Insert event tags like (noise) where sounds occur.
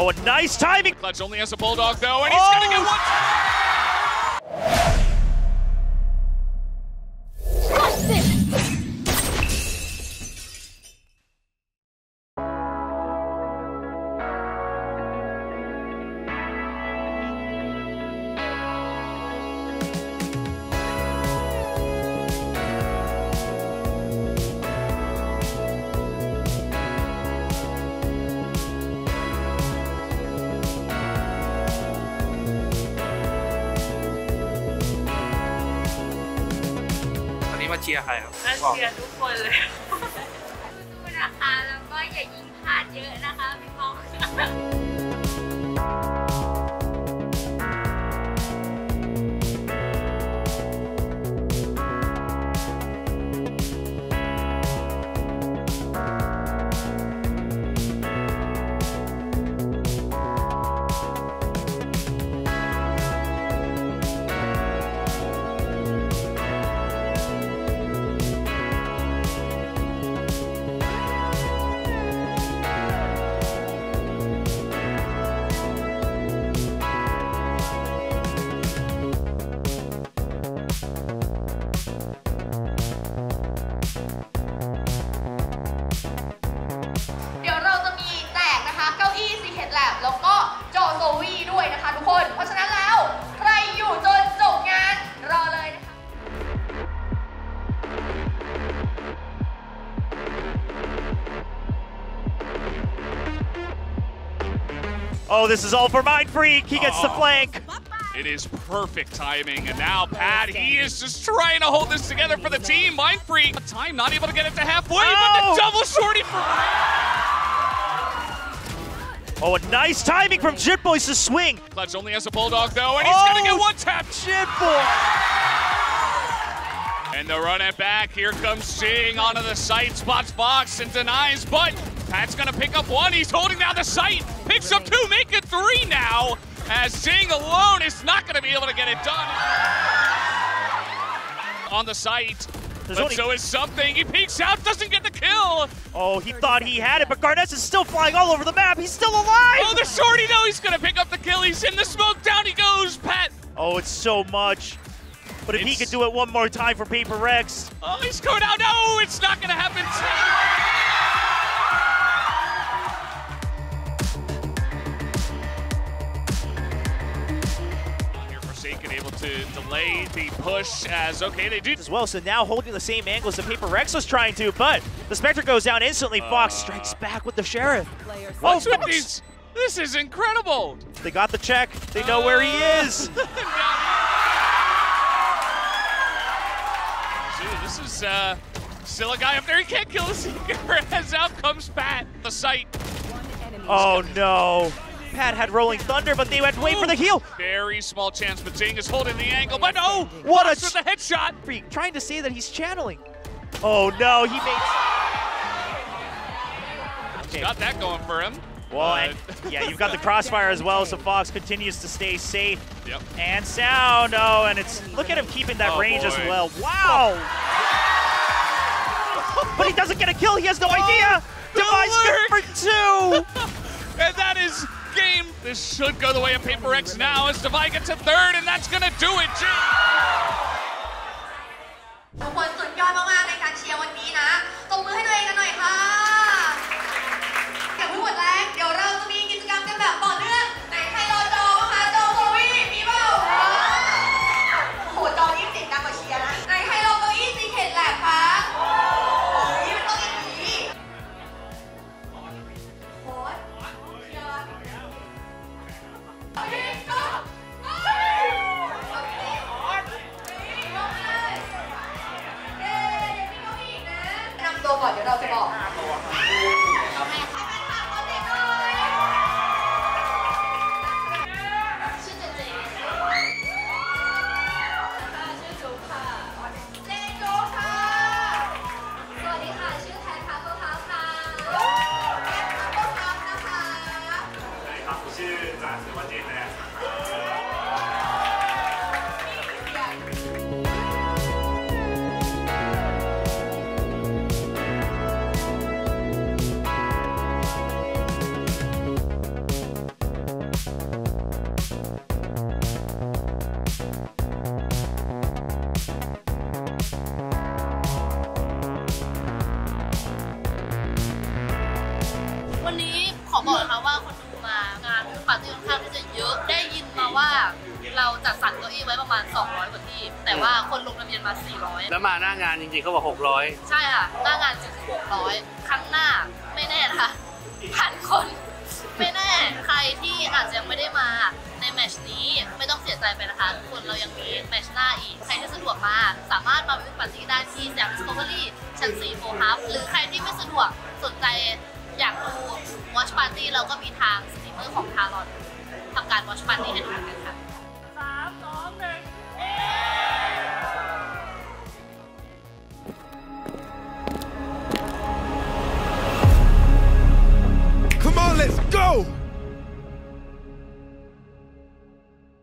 Oh, a nice timing. Clutch only has a bulldog though, and he's Oh! gonna get oh! one. นี้มาเชียร์ใครครับก็เชียร์ทุกคนเลยสู้นะคะแล้วก็อย่ายิงพลาดเยอะนะคะพี่ปอง Oh, this is all for mindfreak. He gets the Oh. flank. It is perfect timing, and now Pat, he is just trying to hold this together for the team. mindfreak, time not able to get it to halfway, but Oh! the double shorty for Oh, a nice timing from JitBoyS to swing. Clutch only has a bulldog though, and he's Oh! gonna get oh. one tap. Jit Boy. And the run it back. Here comes Jing onto the site, spots box and denies, but Pat's gonna pick up one. He's holding down the site, picks up two, make it three now. As Jing alone is not gonna be able to get it done. On the site. There's but only- so is something. He peeks out, doesn't get the kill. Oh, he thought he had it, but Garnett is still flying all over the map. He's still alive. Oh, the shorty, no, he's gonna pick up the kill. He's in the smoke. Down he goes, Pat. Oh, it's so much. But if he could do it one more time for Paper Rex. Oh, he's coming out. No, it's not gonna happen. Here Forsaken able to delay the push as okay they do. as well. So now holding the same angle as the Paper Rex was trying to, but the Spectre goes down instantly. Fox strikes back with the Sheriff. What's oh, with Fox! these? This is incredible. They got the check. They know where he is. (laughs) Dude, this is uh, still a guy up there. He can't kill the (laughs) Seeker. As out comes Pat. The sight. Oh no. Pat had Rolling Thunder, but they had to wait for the heal. Very small chance, but Jing is holding the angle. But no, What a with the headshot. Freak trying to say that he's channeling. Oh no, he made. Okay. Got that going for him. Well, and, (laughs) yeah, you've got the crossfire as well, so (laughs) Fox continues to stay safe Yep. and sound. Oh, and it's look at him keeping that Oh, range as well. Wow. Oh. but he doesn't get a kill. He has no oh, idea. Device good for two. (laughs) And that is. This should go the way of Paper Rex now as Devi gets a third, and that's gonna do it. Jing. 好。 บอกนะคะว่าคนดูมางานปาร์ตี้ค่อนข้างที่จะเยอะได้ยินมาว่าเราจัดสรรเก้าอี้ไว้ประมาณ 200 กว่าที่ แต่ว่าคนลงทะเบียนมา 400 แล้วมาหน้างานจริงๆเขาบอก 600 ใช่ค่ะ หน้างานจริงๆ600 ครั้งหน้าไม่แน่นะคะพันคน ไม่แน่ ใครที่อาจจะยังไม่ได้มาในแมตชนี้ไม่ต้องเสียใจไปนะคะทุกคนเรายังมีแมตชหน้าอีก ใครที่สะดวกมาสามารถมาวิวปาร์ตี้ได้ที่แซมสโคเวอรี่ชั้น4โฟฮับหรือใครที่ไม่สะดวกสนใจ อยากดูวอชปาร์ตี้เราก็มีทางสตรีมเมอร์ของทารอนทำการวอชปาร์ตี้ให้ดูเหมือนกัน